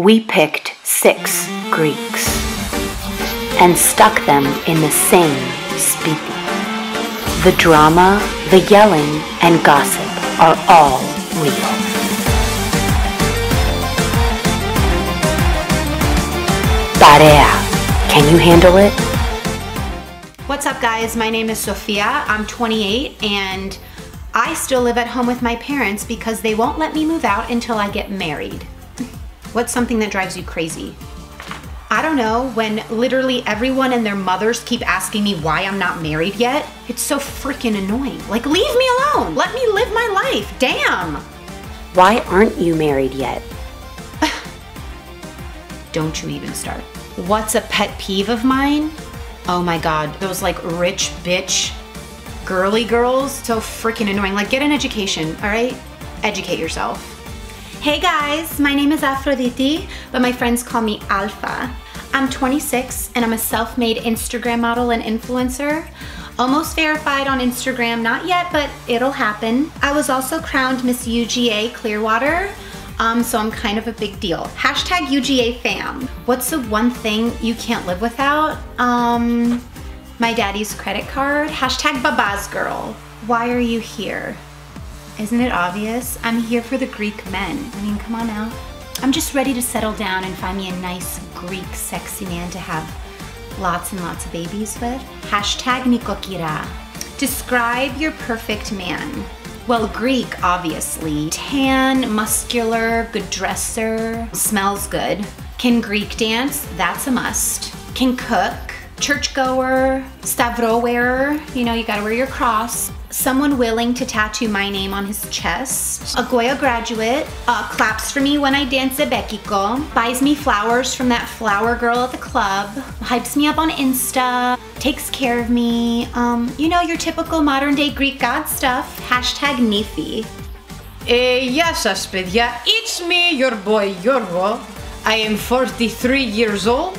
we picked six Greeks and stuck them in the same spiti. The drama, the yelling, and gossip are all real. Parea, can you handle it? What's up, guys? My name is Sophia. I'm 28 and I still live at home with my parents because they won't let me move out until I get married. What's something that drives you crazy? I don't know, when literally everyone and their mothers keep asking me why I'm not married yet, it's so freaking annoying. Like, leave me alone. Let me live my life. Damn. Why aren't you married yet? Don't you even start. What's a pet peeve of mine? Oh my god, those like rich bitch girly girls. So freaking annoying. Like, get an education, all right? Educate yourself. Hey guys, my name is Aphrodite, but my friends call me Alpha. I'm 26 and I'm a self-made Instagram model and influencer. Almost verified on Instagram, not yet, but it'll happen. I was also crowned Miss UGA Clearwater, um, so I'm kind of a big deal. Hashtag UGA fam. What's the one thing you can't live without? Um, my daddy's credit card. Hashtag babaz girl. Why are you here? Isn't it obvious? I'm here for the Greek men. I mean, come on now. I'm just ready to settle down and find me a nice Greek sexy man to have lots and lots of babies with. Hashtag Nikokira. Describe your perfect man. Well, Greek, obviously. Tan, muscular, good dresser, smells good. Can Greek dance? That's a must. Can cook, churchgoer, stavro wearer, you know, you gotta wear your cross. Someone willing to tattoo my name on his chest. A Goya graduate, uh, claps for me when I dance a Bekiko, buys me flowers from that flower girl at the club, hypes me up on Insta, takes care of me. Um, you know, your typical modern day Greek god stuff. Hashtag Nifi. Ε, γεια σας παιδιά, it's me, your boy Yorgo. I am 43 years old.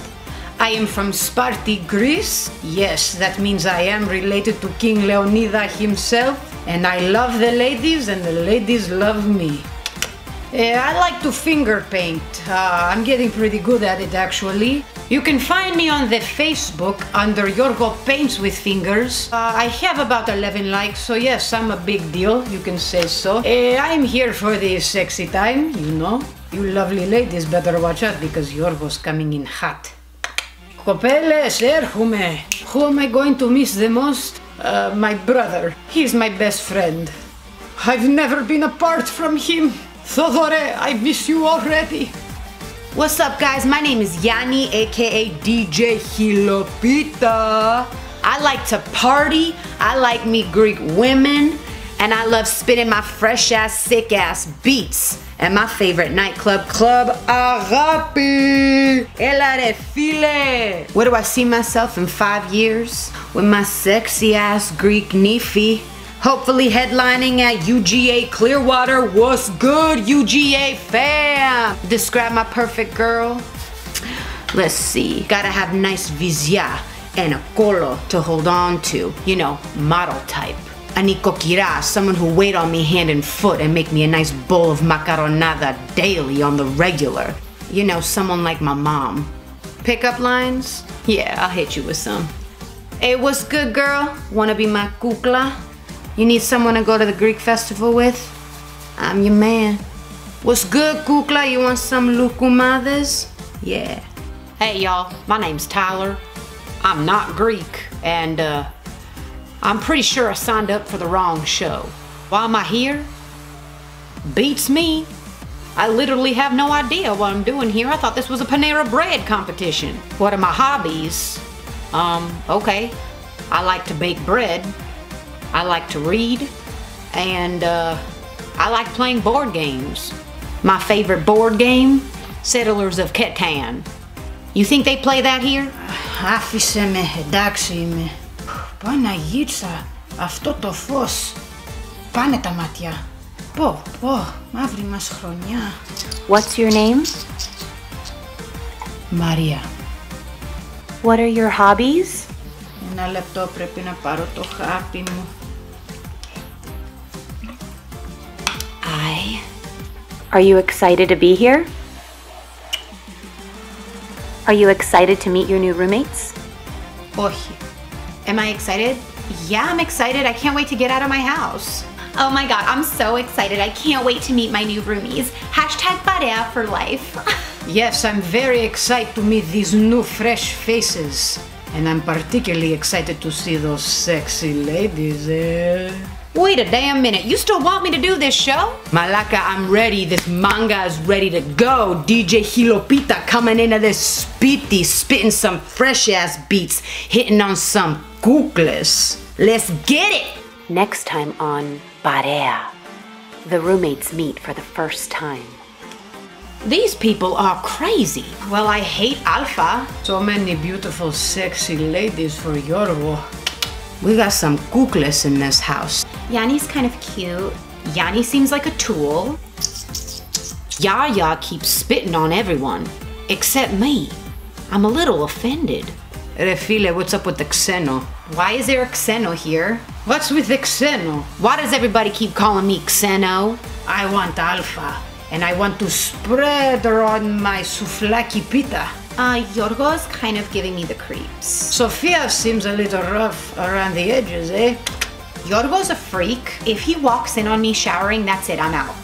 I am from Sparti, Greece. Yes, that means I am related to King Leonida himself. And I love the ladies and the ladies love me. Uh, I like to finger paint. Uh, I'm getting pretty good at it actually. You can find me on the Facebook under Yorgo Paints with Fingers. Uh, I have about 11 likes, so yes, I'm a big deal, you can say so. Uh, I'm here for the sexy time, you know. You lovely ladies better watch out because Yorgo's coming in hot. Κοπέλες, έρχομαι. Who am I going to miss the most? Uh, my brother. He's my best friend. I've never been apart from him. Thodore, I miss you already. What's up, guys? My name is Yanni, aka DJ Hilopita. I like to party, I like me Greek women, and I love spinning my fresh ass, sick ass beats at my favorite nightclub, Club Agapi. Ela de file. Where do I see myself in five years? With my sexy ass Greek Nifi. Hopefully headlining at UGA Clearwater. What's good, UGA fam? Describe my perfect girl. Let's see. Gotta have nice vizia and a colo to hold on to. You know, model type. A nikokira, someone who wait on me hand and foot and make me a nice bowl of macaronada daily on the regular. You know, someone like my mom. Pickup lines? Yeah, I'll hit you with some. Hey, what's good, girl? Wanna be my kukla? You need someone to go to the Greek festival with? I'm your man. What's good, kukla? You want some lukumades? Yeah. Hey, y'all. My name's Tyler. I'm not Greek, and uh, I'm pretty sure I signed up for the wrong show. Why am I here? Beats me. I literally have no idea what I'm doing here. I thought this was a Panera Bread competition. What are my hobbies? Um, okay. I like to bake bread. I like to read. And, uh, I like playing board games. My favorite board game? Settlers of Catan. You think they play that here? Άφησε με, εντάξει είμαι. Παναγίτσα, αυτό το φως. Πάνε τα μάτια. Πω, πω, μαύρη μας χρονιά. What's your name? Μαρία, What are your hobbies? ένα λεπτό πρέπει να πάρω το χάπι μου. I. Are you excited to be here? Are you excited to meet your new roommates? Oye. Am I excited? Yeah, I'm excited. I can't wait to get out of my house. Oh my god, I'm so excited. I can't wait to meet my new roomies. Hashtag Parea for life. Yes, I'm very excited to meet these new fresh faces. And I'm particularly excited to see those sexy ladies there. Wait a damn minute. You still want me to do this show? Malaka, I'm ready. This manga is ready to go. DJ Hilopita coming into this spitty, spitting some fresh ass beats, hitting on some kukles. Let's get it! Next time on Parea, the roommates meet for the first time. These people are crazy. Well, I hate Alpha. So many beautiful, sexy ladies for Yorgo. We got some kukles in this house. Yanni's kind of cute. Yanni seems like a tool. Yaya keeps spitting on everyone, except me. I'm a little offended. Refile, what's up with the Xeno? Why is there a Xeno here? What's with the Xeno? Why does everybody keep calling me Xeno? I want alpha, and I want to spread on my souvlaki pita. Uh, Yorgo's kind of giving me the creeps. Sophia seems a little rough around the edges, eh? Yorgo's a freak. If he walks in on me showering, that's it, I'm out.